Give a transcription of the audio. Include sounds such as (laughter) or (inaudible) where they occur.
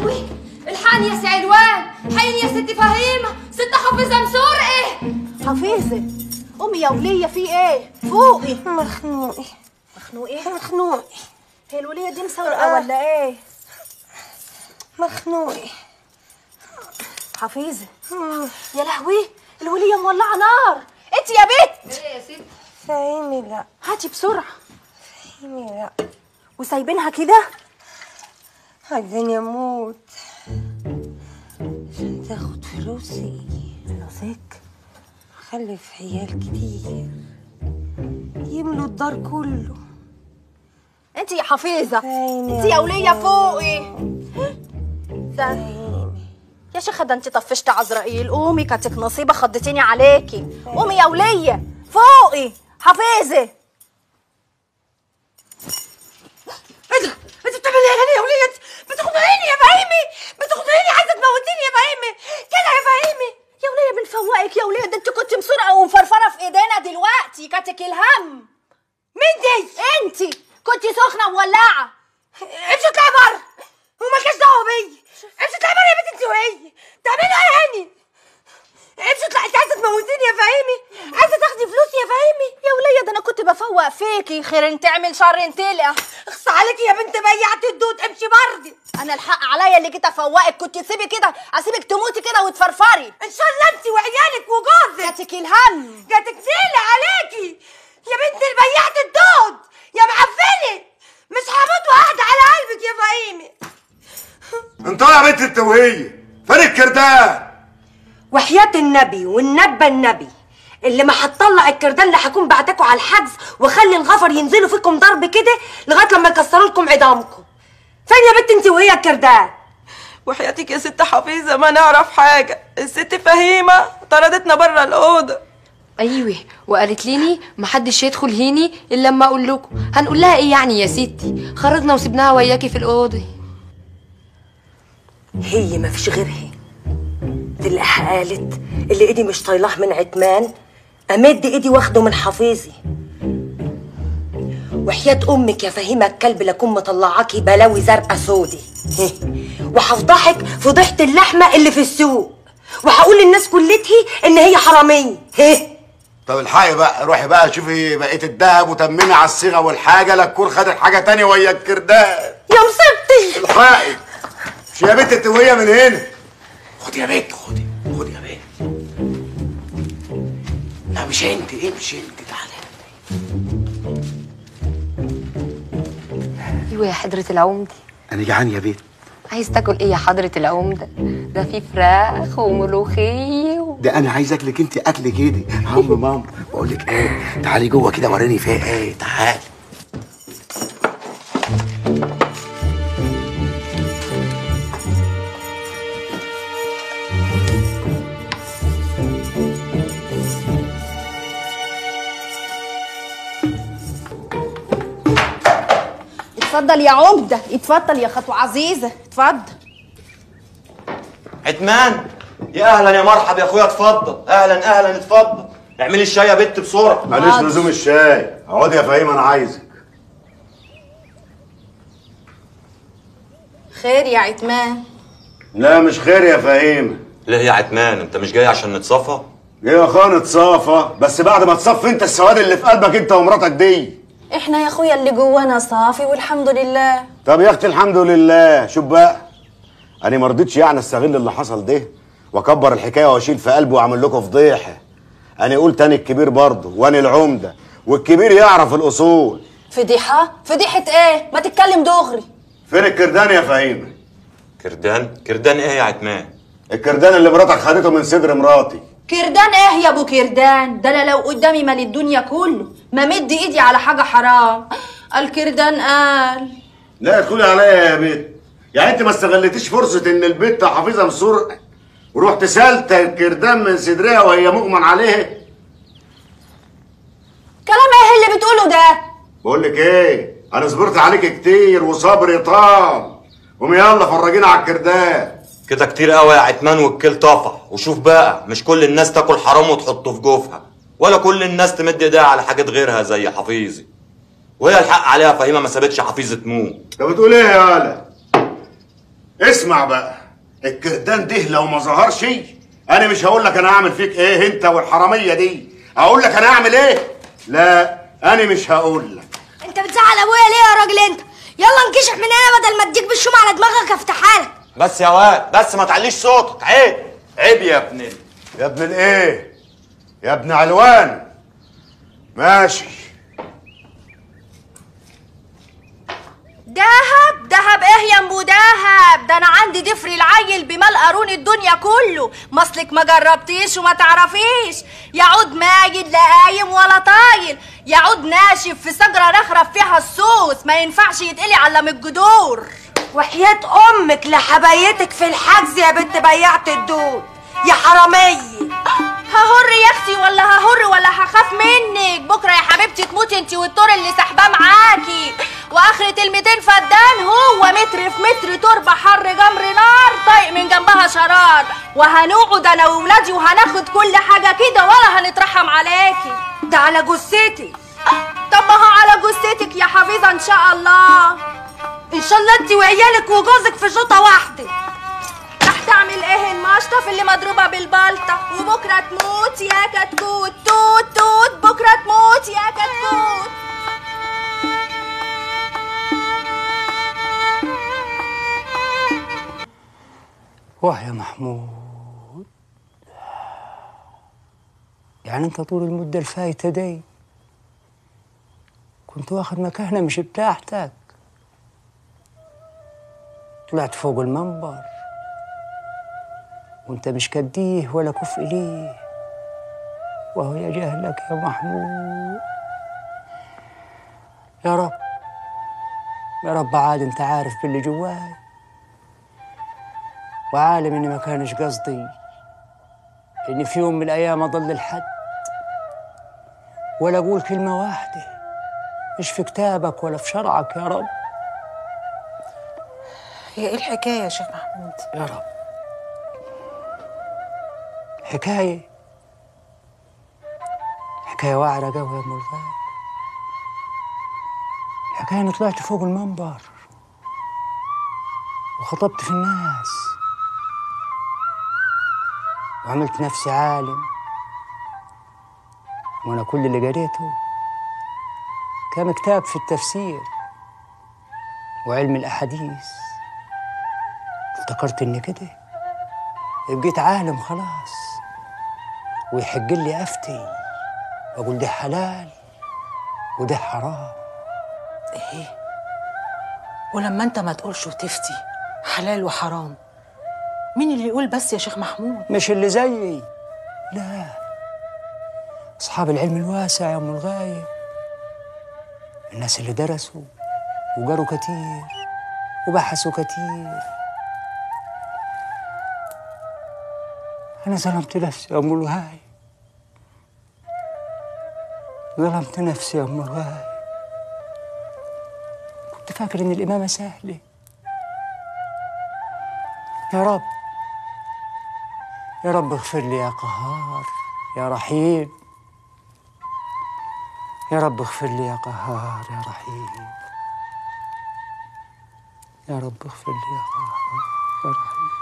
لهوي الحقني يا سي علوان حقيني يا ست فهيمة؟ ست حافظة مسرقة حفيظة قومي يا ولية في إيه؟ فوقي. مخنوقي. مخنوقي؟ مخنوقي. هي الولية دي مسرقه ولا إيه؟ مخنوقي. حفيظة. يا لهوي الولية مولعة نار. إنت يا بت إيه يا ست؟ فهيمي لا. هاتي بسرعة. فهيمي لا. وسايبينها كده؟ عايزاني أموت عشان تاخد فلوسي. فلوسك خلف عيال كتير. يملوا الدار كله. انت يا حفيظة. انت يا ولية فوقي. يا شيخة ده انت طفشت عزرائيل. قومي كاتك نصيبة خضتيني عليكي. قومي يا ولية. فوقي. حفيظة. إيه ده؟ انت بتعملي إيه هنا يا وليد؟ بتخضعيني يا فهيمي بتخضعيني عايزة تموتيني يا فهيمي كده يا فهيمي يا ولية بنفوقك يا ولية ده انت كنت مسرقة ومفرفرة في ايدينا دلوقتي كاتك الهم. مين دي؟ انت كنت سخنة مولعه امشي اطلعي بره. ومالكيش دعوة بيا. امشي اطلعي بره يا بنت انت وهي. تعملي إيه هاني. امشي اطلعي إنت عايزة تموتيني يا فهيمي؟ عايزة تاخدي فلوسي يا فهيمي؟ يا ولية ده أنا كنت بفوق فيكي. خير تعمل شر تلقى اخص عليكي يا بنت بيعت الدود. امشي بردي. أنا الحق عليا اللي جيت أفوقك. كنت تسيبي كده أسيبك تموتي كده وتفرفري. إن شاء الله أنت وعيالك وجوزك. كاتك الهم. جاتك تقيلة عليكي. يا بنت البيعت الدود. يا معفنة. مش هموت وقاعدة على قلبك يا فهيمي. انت يا بنت التوهية. فين الكردان وحياة النبي والنبى النبي. اللي ما هتطلع الكردان اللي هكون بعتكوا على الحجز واخلي الغفر ينزلوا فيكم ضرب كده لغاية لما يكسروا لكم عظامكم. فين يا بنت انت وهي الكردان؟ وحياتك يا ست حفيظة ما نعرف حاجة. الست فهيمة طردتنا بره الأوضة. أيوه وقالت ليني محدش يدخل هيني إلا لما أقول لكم. هنقول لها إيه يعني يا ستي؟ خرجنا وسبناها وياكي في الأوضة. هي ما فيش غيرها تلاقيها قالت اللي ايدي مش طايلاه من عتمان أمد ايدي واخده من حفيظي. وحياة أمك يا فهيمة الكلب لكون مطلعاكي بلاوي زرقا سودي. (laughs) وهفضحك فضيحة اللحمة اللي في السوق. وهقول للناس كلتي إن هي حرامية. (laughs) طب الحقي بقى روحي بقى شوفي بقية الدهب وتممي على الصيغة والحاجة لا تكون خدت حاجة تانية ويا الكردان يا مصيبتي الحقي. مش يا بنت التوهية من هنا؟ خدي يا بنت خدي لا مش انت. امشي انت؟ تعالي أيوه يا حضرة العمدة؟ أنا جعان يا بنت عايز تاكل إيه يا حضرة العمدة؟ ده في فراخ وملوخية و... ده أنا عايز اكلك أنت أكل كده. عم ماما بقول لك إيه تعالي جوه كده وريني فيها إيه. تعالي. اتفضل يا عمدة اتفضل يا خطوة عزيزة اتفضل. عتمان يا أهلا يا مرحب يا أخويا اتفضل. أهلا أهلا اتفضل. اعملي الشاي يا بت بسرعة. معلش لزوم الشاي. اقعدي يا فهيم أنا عايزك. خير يا عتمان لا مش خير يا فهيم. ليه يا عتمان أنت مش جاي عشان نتصافى إيه يا خان اتصافى. بس بعد ما تصفي أنت السواد اللي في قلبك أنت ومراتك دي. إحنا يا أخويا اللي جوانا صافي والحمد لله. طب يا أختي الحمد لله. شوف بقى أنا ما رضيتش يعني أستغل اللي حصل ده وأكبر الحكاية وأشيل في قلبي وأعمل لكم فضيحة. أنا قلت أنا الكبير برضه وأنا العمدة والكبير يعرف الأصول. فضيحة؟ فضيحة إيه؟ ما تتكلم دغري. فين الكردان يا فهيمة؟ كردان؟ كردان إيه يا عتمان؟ الكردان اللي مراتك خدته من صدر مراتي. كردان إيه يا أبو كردان؟ ده أنا لو قدامي مال الدنيا كله. ما مد إيدي على حاجة حرام. الكردان قال. لا تقولي عليا يا بنت يعني أنت ما استغلتيش فرصة إن البت حافظه مسرق ورحت سألت الكردان من صدرها وهي مؤمن عليه؟ كلام إيه اللي بتقوله ده؟ بقول لك إيه؟ أنا صبرت عليك كتير وصبري طال. قومي يلا فرجينا على الكردان. كده كتير قوي يا عتمان والكل طفح وشوف بقى مش كل الناس تاكل حرام وتحطه في جوفها. ولا كل الناس تمد ايديها على حاجات غيرها زي حفيظي. وهي الحق عليها فهيمه ما سابتش حفيظة تموت انت بتقول إيه يا ولا اسمع بقى. الكردان ده لو ما ظهرش أنا مش هقول لك أنا هعمل فيك إيه انت والحرامية دي. هقول لك أنا هعمل إيه؟ لا أنا مش هقول لك. انت بتزعل ابويا ليه يا راجل انت؟ يلا انكشف من هنا بدل ما اديك بالشوم على دماغك افتحها لك. بس يا واد بس ما تعليش صوتك عيب عيب يا ابن ال- يا ابن الايه؟ يا ابن علوان. ماشي. دهب دهب إيه يا ام دهب؟ ده أنا عندي ضفري العيل بمال قارون الدنيا كله. مصلك ما جربتيش وما تعرفيش. يعود ماجد لا قايم ولا طايل. يعود ناشف في شجره رخرف فيها الصوص ما ينفعش يتقلي على من الجدور. وحياة أمك لحبايتك في الحجز يا بنت بيعت الدود. يا حرامية. ههر يا أختي ولا ههر ولا هخاف منك. بكرة يا حبيبتي تموتي انتي والطور اللي سحباه معاكي. واخرة الميتين فدان هو متر في متر تربة حر جمر نار طايق من جنبها شرار. وهنقعد أنا وولادي وهناخد كل حاجة كده ولا هنترحم عليكي. ده على جثتي. طب ما هو على جثتك يا حفيظة إن شاء الله. إن شاء الله انت وعيالك وجوزك في شوطة واحدة. راح تعمل إيه المشطف اللي مضروبة بالبلطة؟ وبكرة تموت يا كتكوت. توت توت. بكرة تموت يا كتكوت. واه يا محمود. يعني أنت طول المدة الفايتة دي كنت واخد مكانة مش بتاعتك. طلعت فوق المنبر. وانت مش كديه ولا كفء ليه. وهو يا جهلك يا محمود. يا رب يا رب عاد انت عارف باللي جواي وعالم إني ما كانش قصدي إني في يوم من الأيام أضل الحد ولا أقول كلمة واحدة مش في كتابك ولا في شرعك يا رب. هي إيه الحكاية يا شيخ محمود؟ يا رب. حكاية. حكاية واعرة قوي يا أم الغالي. الحكاية أني طلعت فوق المنبر وخطبت في الناس وعملت نفسي عالم. وأنا كل اللي قريته كان كتاب في التفسير وعلم الأحاديث. افتكرت إني كده. بقيت عالم خلاص. ويحق لي أفتي. واقول ده حلال وده حرام. إيه؟ ولما أنت ما تقولش وتفتي حلال وحرام مين اللي يقول بس يا شيخ محمود؟ مش اللي زيي. لا. أصحاب العلم الواسع يا أم الغايب الناس اللي درسوا وقروا كتير وبحثوا كتير. أنا ظلمت نفسي يا الغايب ظلمت نفسي يا الغايب كنت فاكر إن الإمامة سهلة يا رب. يا رب اغفر لي يا قهار يا رحيم. يا رب اغفر لي يا قهار يا رحيم. يا رب اغفر لي يا قهار يا رحيم.